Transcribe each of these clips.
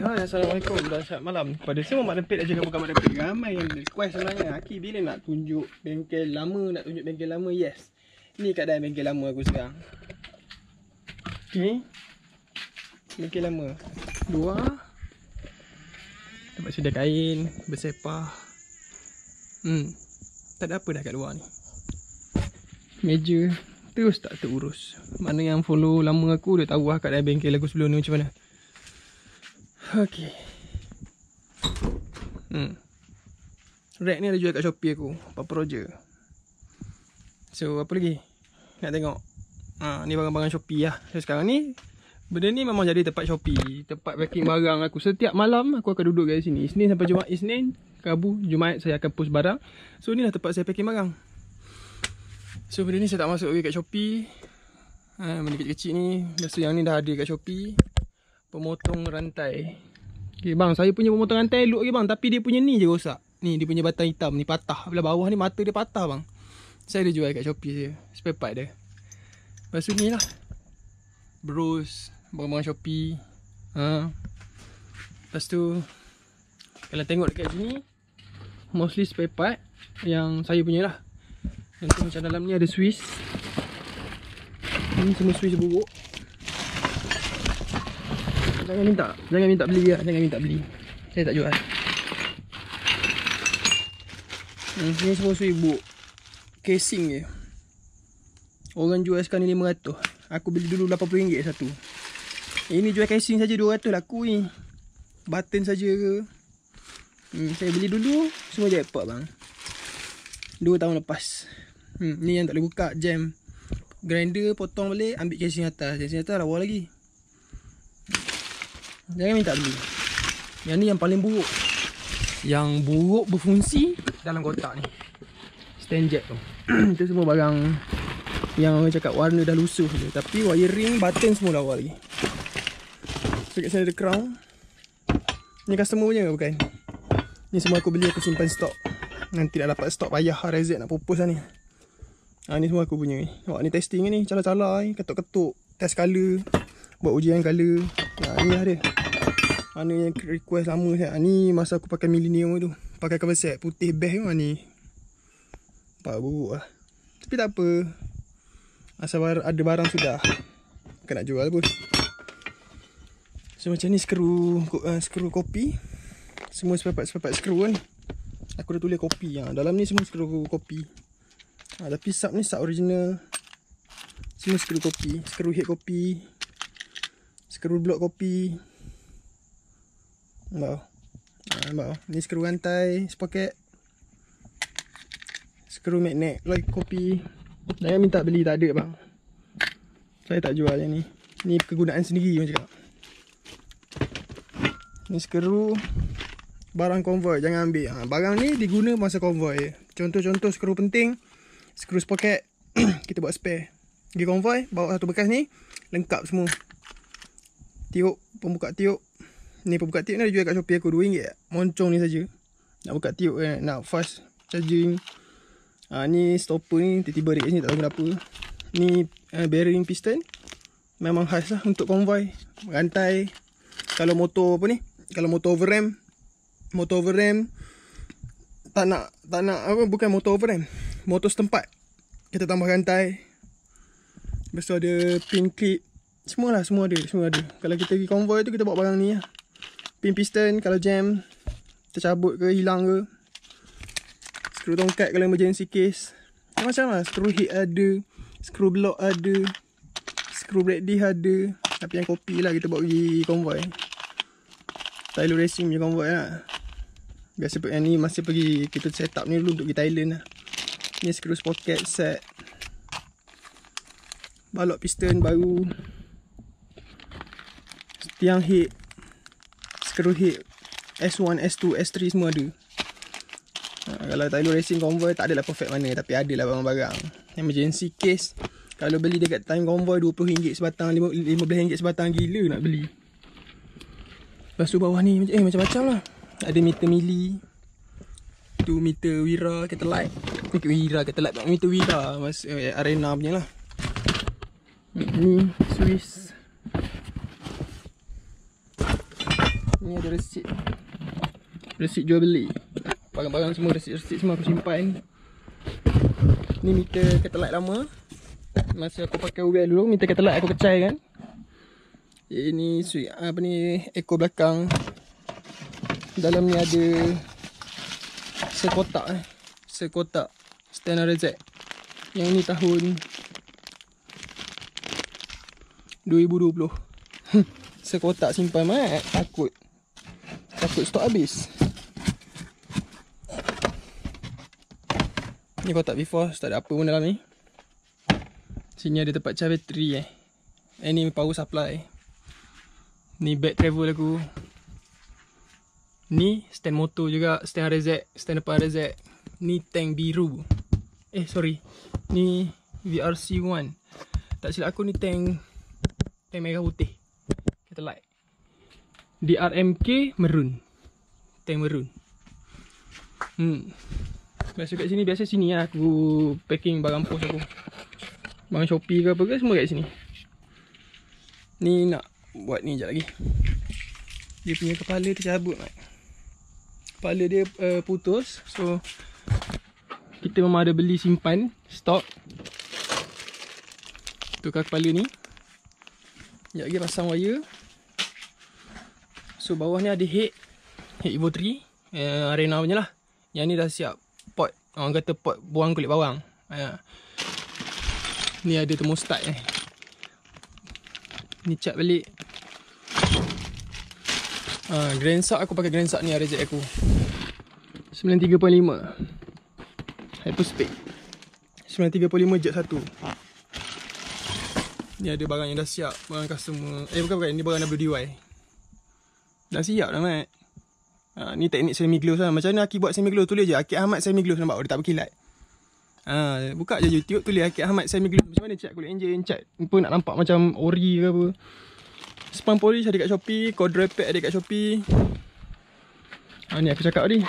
Hai, Assalamualaikum. Dan selamat malam. Pada semua Mak Dempit dan juga bukan Mak Dempit. Ramai yang request sebenarnya. Aki bila nak tunjuk bengkel lama? Nak tunjuk bengkel lama, yes. Ni keadaan bengkel lama aku sekarang. Okay Bengkel lama. Dua. Tempat sedia kain Bersepah. Hmm. Tak ada apa dah kat luar ni. Meja. Terus tak terurus. Mana yang follow lama aku Dia tahu lah keadaan bengkel aku sebelum ni macam mana Okay. Hmm. Rack ni ada jual kat Shopee aku. Apa Roger. So, apa lagi? Nak tengok. Ha, ni barang-barang Shopee lah. So, sekarang ni, benda ni memang jadi tempat Shopee. Tempat packing barang aku. Setiap malam, aku akan duduk kat sini. Isnin sampai Jumaat. Isnin, Rabu, Jumaat, saya akan post barang. So, ni lah tempat saya packing barang. So, benda ni saya tak masuk lagi kat Shopee. Ha, benda kecil-kecil ni. Biasa yang ni dah ada kat Shopee pemotong rantai. Okay bang, saya punya pemotong rantai look okay bang, tapi dia punya ni je rosak. Ni dia punya batang hitam ni patah. Belah bawah ni mata dia patah bang. Saya dah jual kat Shopee je. Spare part dia. Lepas tu ni lah. Bros, barang-barang Shopee. Ha. Lepas tu kalau tengok dekat sini mostly spare part yang saya punya lah. Contoh macam dalam ni ada Swiss. Ni semua Swiss buruk. Jangan minta. Jangan minta beli lah Jangan minta beli. Saya tak jual. Hmm, Ni semua seribu. Casing je Orang jual sekarang ni 500 Aku beli dulu RM80 satu. Ini jual casing saja 200 laku ni. Button saja ke? Hmm, Saya beli dulu. Semua jackpot bang. 2 tahun lepas. Hmm, Ni yang tak boleh buka. Jam. Grinder potong balik Ambil casing atas. Casing atas lawa lagi Jangan minta beli. Yang ni yang paling buruk. Yang buruk berfungsi Dalam kotak ni. Stand jack tu. Itu semua barang Yang orang cakap warna dah lusuh je. Tapi wiring button semua lawa lagi. So kat sini ada crown. Ni customer punya ke bukan? Ni semua aku beli aku simpan stok. Nanti nak dapat stok payah Rezek nak pupus lah ni. Ha, ni semua aku punya ni. Nampak ni testing ni Cala-cala ni Ketuk-ketuk Test colour. Buat ujian colour. Ha, Ni lah dia mana yang request lama saya. Ni masa aku pakai millennium tu. Pakai cover set putih best tu ni. Pak buruk lah. Tapi tak apa. Asal ada barang sudah. Bukan nak jual pun. So macam ni skru uh, skru kopi. Semua sepapat-sepapat skru kan. Aku dah tulis kopi. Ha. Dalam ni semua skru kopi. Ha, tapi sub ni sub original. Semua skru kopi. Skru head kopi. Skru block kopi. Nampak Nampak Ni skru rantai Sprocket Skru magnet Like kopi. Jangan minta beli tak ada bang. Saya tak jual yang ni. Ni kegunaan sendiri macam cakap. Ni skru Barang konvoi Jangan ambil. Ha, Barang ni diguna masa konvoi Contoh-contoh skru penting. Skru sprocket Kita buat spare. Pergi konvoi Bawa satu bekas ni. Lengkap semua. Tiup Pembuka tiup Ni pembuka tiup ni ada jual kat Shopee aku RM2 Moncong ni saja. Nak buka tiup kan Nak fast charging. Ha, Ni stopper ni Tiba-tiba dekat sini tak tahu kenapa. Ni uh, bearing piston. Memang khas lah untuk convoy. Rantai. Kalau motor apa ni? Kalau motor overram Motor overram Tak nak Tak nak apa Bukan motor overram Motor setempat. Kita tambah rantai. Lepas tu ada pin clip. Semua lah semua ada Semua ada. Kalau kita pergi convoy tu Kita bawa barang ni lah pin piston kalau jam tercabut ke hilang ke. Skru tongkat kalau emergency case. Macam lah. Skru head ada skru block ada skru brake disc ada. Tapi yang kopi lah kita bawa pergi convoy. Thailand Racing punya convoy lah. Biasa yang ni masih pergi kita set up ni dulu untuk pergi Thailand lah. Ni skru sprocket set. Balok piston baru. Tiang head screw head S1, S2, S3 semua ada. Ha, Kalau Tylo Racing Convoy tak adalah perfect mana Tapi adalah barang-barang. Emergency case Kalau beli dekat time Convoy RM20 sebatang RM15 sebatang gila nak beli. Lepas tu bawah ni eh macam-macam lah. Ada meter mili Tu meter Wira kata light Meter Wira kata light Meter Wira Mas, eh, Arena punya lah. Ni Swiss Ni ada resit. Resit jual beli. Barang-barang semua resit-resit semua aku simpan. Ni meter ketelak lama. Masa aku pakai UL dulu, meter ketelak aku kecai kan. Ini switch apa ni ekor belakang. Dalam ni ada sekotak eh. Sekotak standard reset. Yang ni tahun 2020. Sekotak simpan mat. Takut. Takut stok habis. Ni kotak before, tak ada apa pun dalam ni. Sini ada tempat charge bateri eh. Eh ni power supply. Ni bag travel aku. Ni stand motor juga, stand RZ, stand depan RZ. Ni tank biru. Eh sorry. Ni VRC1. Tak silap aku ni tank tank merah putih. Kita light. DRMK maroon. Tank maroon. Hmm. Biasa kat sini Biasa sini lah aku Packing barang post aku Barang Shopee ke apa ke Semua kat sini Ni nak Buat ni sekejap lagi Dia punya kepala tercabut mat. Kepala dia uh, putus So Kita memang ada beli simpan Stok Tukar kepala ni Sekejap lagi pasang wire So bawah ni ada head Head Evo 3 uh, Arena punya lah. Yang ni dah siap pot. Orang kata pot buang kulit bawang. Ha. ni ada thermostat eh. Ni cat balik. Ha, grand sock aku pakai grand sock ni RZ aku. 93.5 hyperspeed 93.5 jet 1 ni ada barang yang dah siap. Barang customer. Eh bukan bukan. Ni barang WDY dah siap dah mat Ha, ni teknik semi gloss lah. Macam mana Aki buat semi gloss tulis je Aki Ahmad semi gloss nampak oh, dia tak berkilat. Ha, buka je YouTube tulis Aki Ahmad semi gloss. Macam mana cat kulit engine cat apa nak nampak macam ori ke apa. Spam polish ada kat Shopee, Cordra Pack ada kat Shopee. Ha, ni aku cakap tadi.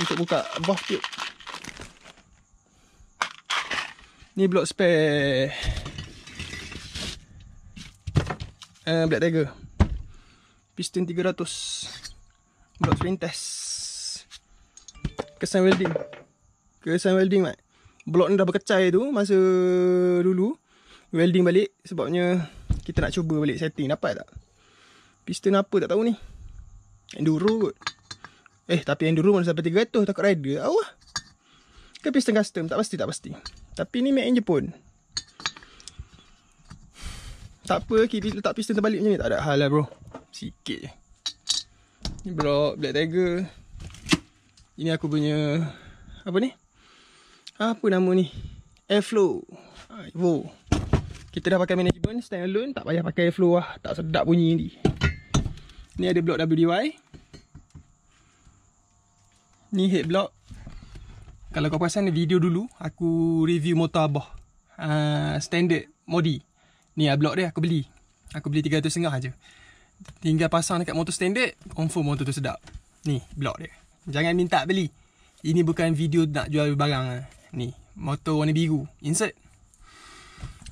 Untuk buka buff tube. Ni block spare. Uh, Black Tiger piston 300 block spring test. Kesan welding. Kesan welding mat. Blok ni dah berkecai tu masa dulu welding balik sebabnya kita nak cuba balik setting. Dapat tak? Piston apa tak tahu ni? Enduro kot. Eh tapi enduro mana sampai 300 takut rider. Lah ke piston custom? Tak pasti tak pasti. Tapi ni made in Jepun tak apa kita letak piston terbalik macam ni? Tak ada hal lah bro. Sikit je. Ni blok Black Tiger. Ini aku punya Apa ni? Apa nama ni? Airflow. Evo. Kita dah pakai management Stand alone Tak payah pakai airflow lah. Tak sedap bunyi ni. Ni ada blok WDY Ni head block. Kalau kau perasan video dulu Aku review motor Abah. Uh, Standard Modi Ni lah blok dia aku beli. Aku beli 300 je Tinggal pasang dekat motor standard Confirm motor tu sedap. Ni blok dia. Jangan minta beli. Ini bukan video nak jual barang lah. Ni motor warna biru. Insert.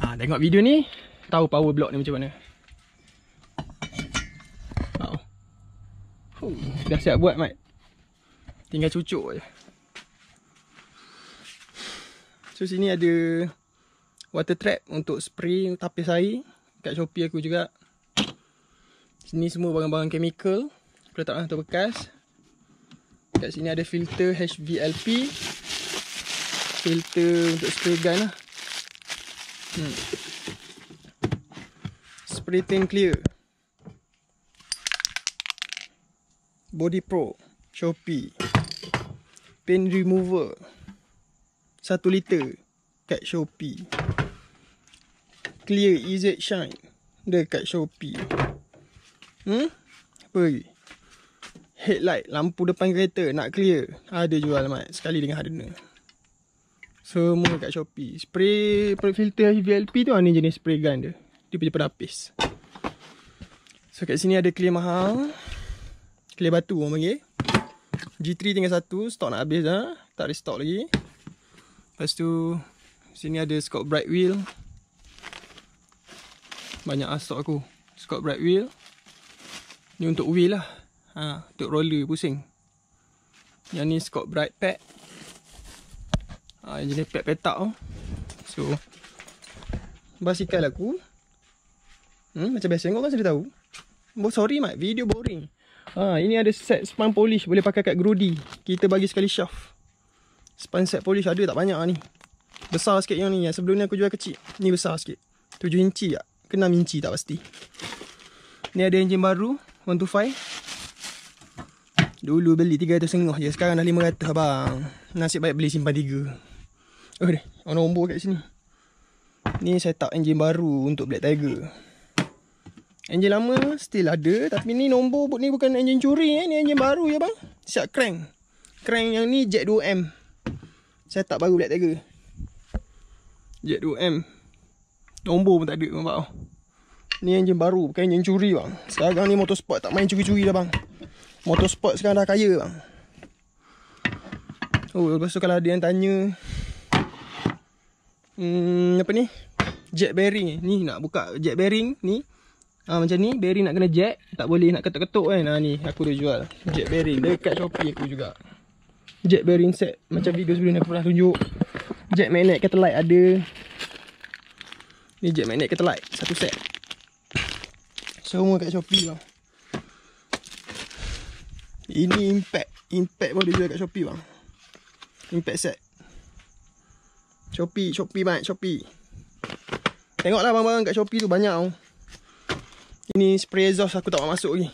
Ha, Tengok video ni Tahu power block ni macam mana. Wow. huh, Dah siap buat mat. Tinggal cucuk je. So sini ada Water trap untuk spray tapis air Kat Shopee aku juga. Sini semua barang-barang chemical Aku letak dalam bekas. Kat sini ada filter HVLP Filter untuk spray gun lah. Hmm. Spray tank clear. Body Pro Shopee. Paint remover. 1 liter Kat Shopee Clear EZ Shine Dekat Shopee Hmm? Apa lagi? Headlight, lampu depan kereta nak clear. Ada jual mat sekali dengan harga. Semua kat Shopee. Spray filter VLP tu ni jenis spray gun dia. Dia punya penapis. So kat sini ada clear mahal. Clear batu orang panggil. G3 tinggal satu, stok nak habis dah. Tak ada stok lagi. Lepas tu sini ada Scott Bright Wheel. Banyak asok aku. Scott Bright Wheel. Ni untuk wheel lah. Ha, untuk roller pusing. Yang ni Scott Bright Pack. Ha, yang jenis pack petak tu. So, basikal aku. Hmm, macam biasa kau kan sudah tahu. Oh, sorry mat, video boring. Ha, ini ada set span polish boleh pakai kat Grody. Kita bagi sekali shaft. Span set polish ada tak banyak ni. Besar sikit yang ni. Yang sebelum ni aku jual kecil. Ni besar sikit. 7 inci tak? Ke 6 inci tak pasti. Ni ada enjin baru. 125. Dulu beli 300 je. Sekarang dah 500 abang. Nasib baik beli simpan 3. Oh deh. Ada nombor kat sini. Ni setup enjin baru untuk Black Tiger. Enjin lama still ada. Tapi ni nombor ni bukan enjin curi. Eh. Ni enjin baru ya bang. Siap crank. Crank yang ni jet 2M. Setup baru Black Tiger. Jet 2M. Nombor pun tak ada. Nampak Ni enjin baru. Bukan enjin curi bang. Sekarang ni motorsport tak main curi-curi dah bang. Motorsport sekarang dah kaya bang. Oh, lepas tu kalau ada yang tanya Hmm, apa ni? Jet bearing ni nak buka jet bearing ni. Ha, macam ni, bearing nak kena jet, tak boleh nak ketuk-ketuk kan. Ha ni, aku dah jual jet bearing dekat Shopee aku juga. Jet bearing set macam video sebelum ni aku pernah tunjuk. Jet magnet kata light ada. Ni jet magnet kata light, satu set. Semua kat Shopee bang. Ini impact Impact pun dia jual kat Shopee bang. Impact set. Shopee Shopee banyak Shopee. Tengoklah barang-barang kat Shopee tu banyak tau Ini spray exhaust aku tak nak masuk lagi.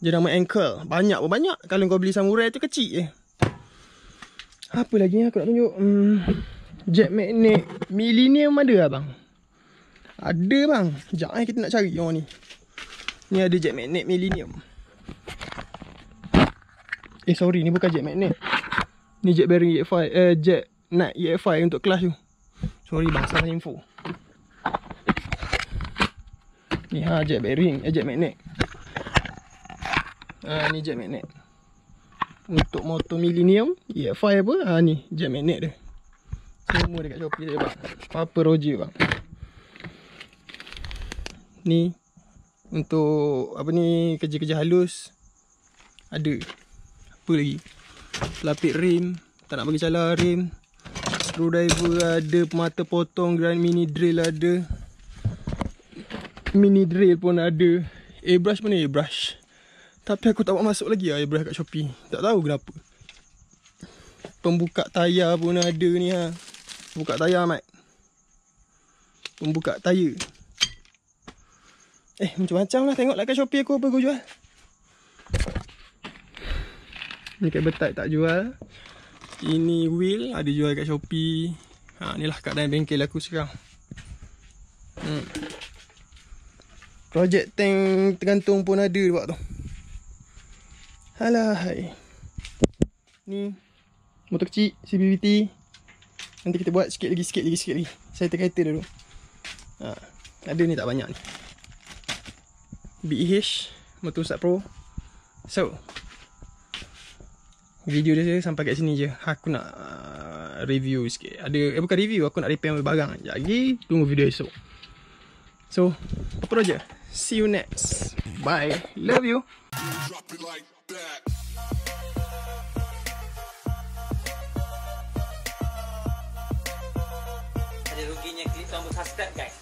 Dia nama ankle Banyak pun banyak. Kalau kau beli samurai tu kecil je. Apa lagi aku nak tunjuk? Hmm, Jet magnet Millennium ada lah bang? Ada bang. Sekejap eh kita nak cari orang ni. Ni ada jet magnet Millennium. Eh sorry ni bukan jet magnet. Ni jet bearing EF5 Eh jet nut EF5 untuk kelas tu. Sorry bang salah info. Ni ha jet bearing Eh jet magnet. Ha ni jet magnet. Untuk motor millennium EF5 apa? Ha ni jet magnet dia Semua dekat Shopee saya bang. Apa Roger bang? Ni Untuk Apa ni Kerja-kerja halus. Ada. Apa lagi? Lapik rim. Tak nak bagi calar rim. Screwdriver ada Pemata potong Grand mini drill ada. Mini drill pun ada. Airbrush mana airbrush? Tapi aku tak buat masuk lagi lah airbrush kat Shopee. Tak tahu kenapa. Pembuka tayar pun ada ni ha Buka tayar Mat Pembuka tayar Eh macam-macam lah Tengoklah kat Shopee aku apa aku jual Ni kabel type tak jual. Ini wheel ada jual kat Shopee. Ha inilah keadaan bengkel aku sekarang. Hmm. Project tank tergantung pun ada buat tu. Halah hai. Ni motor kecil CBVT. Nanti kita buat sikit lagi sikit lagi sikit lagi. Saya terkata dulu. Ha, ada ni tak banyak ni. BEH motor Ustaz Pro. So, video dia sampai kat sini je. Aku nak uh, review sikit. Ada eh bukan review, aku nak repair barang. Sekejap lagi tunggu video esok. So, apa aja. See you next. Bye. Love you. husband guys.